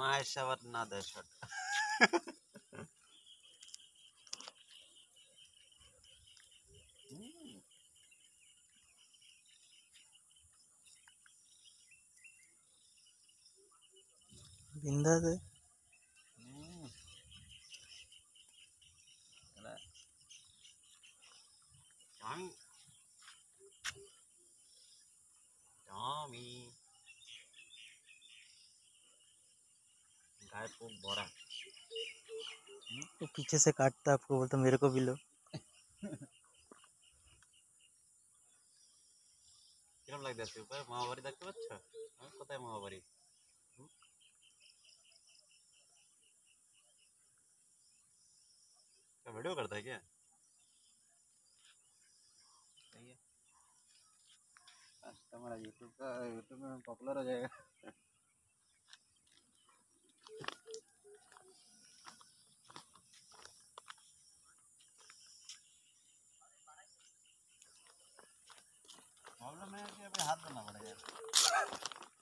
My shower another shot. விந்தாது Tommy. गाय को बोरा तो पीछे से काटता आपको बोलता मेरे को भी लो কিরম লাগছে সুপার মামা বাড়ি দেখতে পাচ্ছ হ্যাঁ, কোথায় মামা বাড়ি হুম? क्या वीडियो करता है क्या सही है आज तो हमारा यूट्यूब का यूट्यूब में पॉपुलर हो जाएगा ハンドマンお願いします。